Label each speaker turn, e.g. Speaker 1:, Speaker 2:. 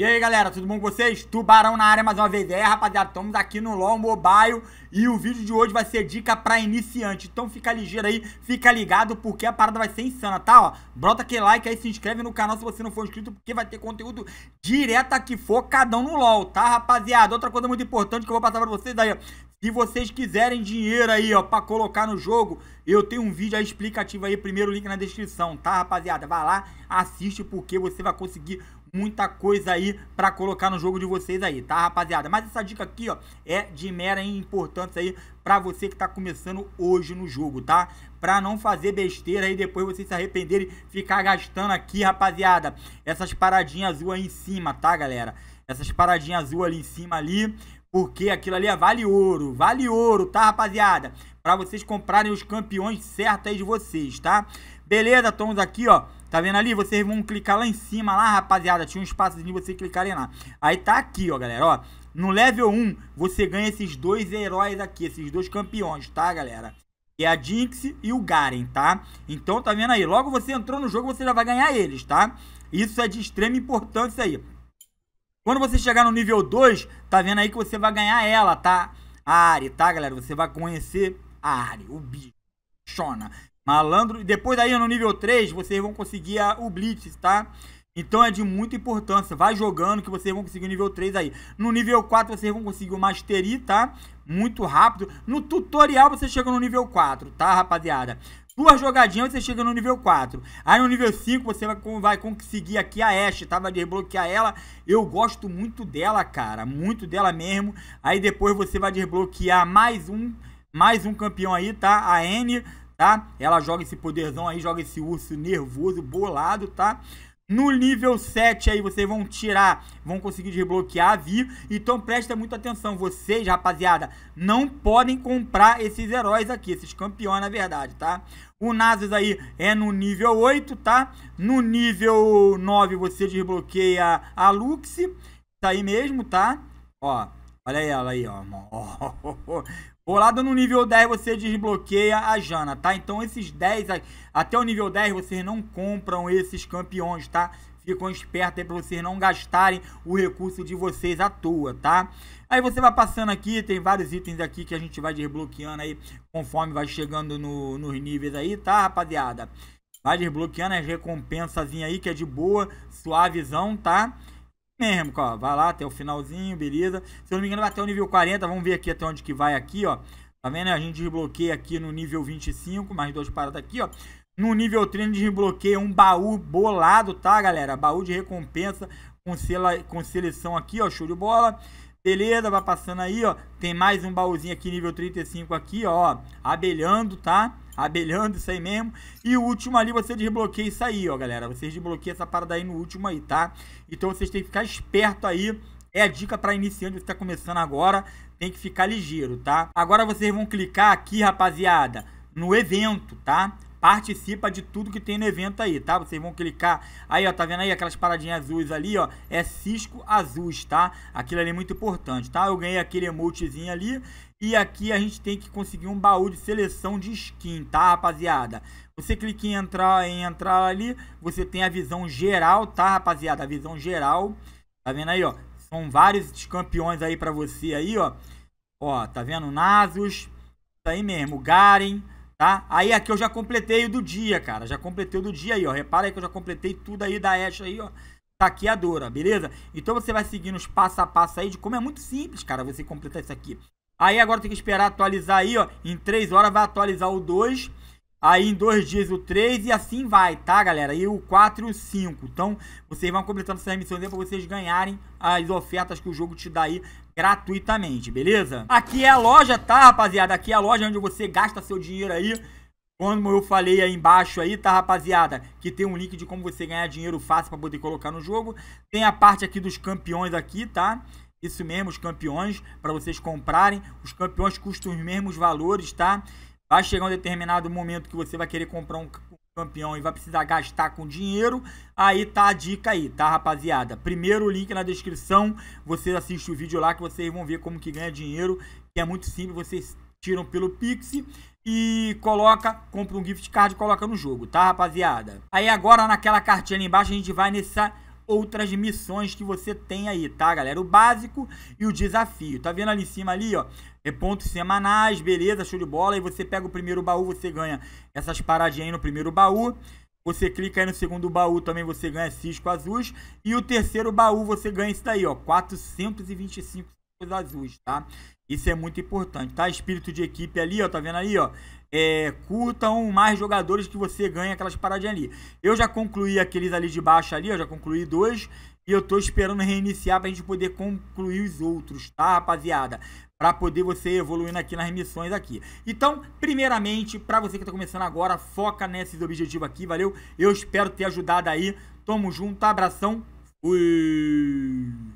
Speaker 1: E aí galera, tudo bom com vocês? Tubarão na área mais uma vez. É rapaziada, estamos aqui no LoL Mobile e o vídeo de hoje vai ser dica pra iniciante. Então fica ligeiro aí, fica ligado porque a parada vai ser insana, tá? Ó, brota aquele like aí, se inscreve no canal se você não for inscrito porque vai ter conteúdo direto aqui focadão no LoL, tá rapaziada? Outra coisa muito importante que eu vou passar pra vocês aí, ó. Se vocês quiserem dinheiro aí, ó, pra colocar no jogo, eu tenho um vídeo aí explicativo aí, primeiro link na descrição, tá, rapaziada? Vai lá, assiste porque você vai conseguir muita coisa aí pra colocar no jogo de vocês aí, tá, rapaziada? Mas essa dica aqui, ó, é de mera importância aí pra você que tá começando hoje no jogo, tá? Pra não fazer besteira aí depois vocês se arrependerem e ficar gastando aqui, rapaziada, essas paradinhas azul aí em cima, tá, galera? Essas paradinhas azul ali em cima ali, porque aquilo ali é vale ouro, vale ouro, tá, rapaziada? Pra vocês comprarem os campeões certos aí de vocês, tá? Beleza, estamos aqui, ó. Tá vendo ali? Vocês vão clicar lá em cima, lá, rapaziada. Tinha um espaço de vocês clicarem lá. Aí tá aqui, ó, galera, ó. No level 1, você ganha esses dois heróis aqui, esses dois campeões, tá, galera? Que é a Jinx e o Garen, tá? Então, tá vendo aí? Logo você entrou no jogo, você já vai ganhar eles, tá? Isso é de extrema importância aí. Quando você chegar no nível 2, tá vendo aí que você vai ganhar ela, tá? A Ari, tá, galera? Você vai conhecer a Ari, o bicho. Shona. Malandro. E depois aí no nível 3, vocês vão conseguir a, o Blitz, tá? Então é de muita importância. Vai jogando que vocês vão conseguir o nível 3 aí. No nível 4 vocês vão conseguir o Mastery, tá? Muito rápido. No tutorial você chega no nível 4, tá, rapaziada? Duas jogadinhas você chega no nível 4. Aí no nível 5 você vai, vai conseguir aqui a Ashe, tá? Vai desbloquear ela. Eu gosto muito dela, cara. Muito dela mesmo. Aí depois você vai desbloquear mais um, mais um campeão aí, tá? A N tá? Ela joga esse poderzão aí, joga esse urso nervoso, bolado, tá? No nível 7 aí vocês vão tirar, vão conseguir desbloquear a Vi. Então presta muita atenção, vocês, rapaziada, não podem comprar esses heróis aqui, esses campeões na verdade, tá? O Nasus aí é no nível 8, tá? No nível 9 você desbloqueia a Lux, tá aí mesmo, tá? Ó, olha ela aí, ó. Rolado no nível 10 você desbloqueia a Jana, tá? Então esses 10, até o nível 10 vocês não compram esses campeões, tá? Ficam espertos aí pra vocês não gastarem o recurso de vocês à toa, tá? Aí você vai passando aqui, tem vários itens aqui que a gente vai desbloqueando aí conforme vai chegando no, nos níveis aí, tá, rapaziada? Vai desbloqueando as recompensas aí que é de boa, suavezão, tá? Mesmo, ó. Vai lá até o finalzinho, beleza. Se eu não me engano, vai até o nível 40. Vamos ver aqui até onde que vai aqui, ó. Tá vendo? A gente desbloqueia aqui no nível 25, mais duas paradas aqui, ó. No nível 30, desbloqueia um baú bolado, tá, galera? Baú de recompensa com, sela, com seleção aqui, ó. Show de bola. Beleza, vai passando aí, ó. Tem mais um baúzinho aqui, nível 35 aqui, ó. Abelhando, tá? Abelhando, isso aí mesmo. E o último ali, você desbloqueia isso aí, ó, galera. Vocês desbloqueiam essa parada aí no último aí, tá? Então vocês têm que ficar esperto aí. É a dica para iniciante, você tá começando agora. Tem que ficar ligeiro, tá? Agora vocês vão clicar aqui, rapaziada, no evento, tá? Participa de tudo que tem no evento aí, tá? Vocês vão clicar aí, ó, tá vendo aí aquelas paradinhas azuis ali, ó? É Cisco Azuis, tá? Aquilo ali é muito importante, tá? Eu ganhei aquele emotezinho ali e aqui a gente tem que conseguir um baú de seleção de skin, tá, rapaziada? Você clica em entrar, em entrar ali, você tem a visão geral, tá, rapaziada? A visão geral, tá vendo aí, ó? São vários campeões aí pra você aí, ó. Ó, tá vendo? Nasus, isso aí mesmo, Garen, tá? Aí aqui eu já completei o do dia, cara. Já completei o do dia aí, ó. Repara aí que eu já completei tudo aí da Ashe aí, ó. Taqueadora, beleza? Então você vai seguindo os passo a passo aí de como é muito simples, cara, você completar isso aqui. Aí agora tem que esperar atualizar aí, ó. Em 3 horas vai atualizar o 2. Aí em dois dias o 3 e assim vai, tá, galera? E o 4 e o 5. Então, vocês vão completando essas missões aí pra vocês ganharem as ofertas que o jogo te dá aí gratuitamente, beleza? Aqui é a loja, tá, rapaziada? Aqui é a loja onde você gasta seu dinheiro aí. Como eu falei aí embaixo aí, tá, rapaziada? Que tem um link de como você ganhar dinheiro fácil para poder colocar no jogo. Tem a parte aqui dos campeões aqui, tá? Isso mesmo, os campeões, para vocês comprarem. Os campeões custam os mesmos valores, tá? Vai chegar um determinado momento que você vai querer comprar um campeão e vai precisar gastar com dinheiro, aí tá a dica aí, tá, rapaziada? Primeiro link na descrição, você assiste o vídeo lá que vocês vão ver como que ganha dinheiro, que é muito simples, vocês tiram pelo Pix e coloca, compra um gift card e coloca no jogo, tá, rapaziada? Aí agora naquela cartinha ali embaixo a gente vai nessa outras missões que você tem aí, tá, galera? O básico e o desafio. Tá vendo ali em cima ali, ó? É pontos semanais, beleza, show de bola. Aí você pega o primeiro baú, você ganha essas paradinhas aí no primeiro baú. Você clica aí no segundo baú, também você ganha cisco azuis. E o terceiro baú, você ganha isso daí, ó. 425 azuis, tá? Isso é muito importante, tá? Espírito de equipe ali, ó. Tá vendo aí, ó? é, curtam mais jogadores que você ganha aquelas paradinhas ali. Eu já concluí aqueles ali de baixo ali, eu já concluí dois. E eu tô esperando reiniciar pra gente poder concluir os outros, tá, rapaziada? Pra poder você evoluindo aqui nas missões aqui. Então, primeiramente, pra você que tá começando agora, foca nesses objetivos aqui, valeu? Eu espero ter ajudado aí. Tamo junto, abração. Fui!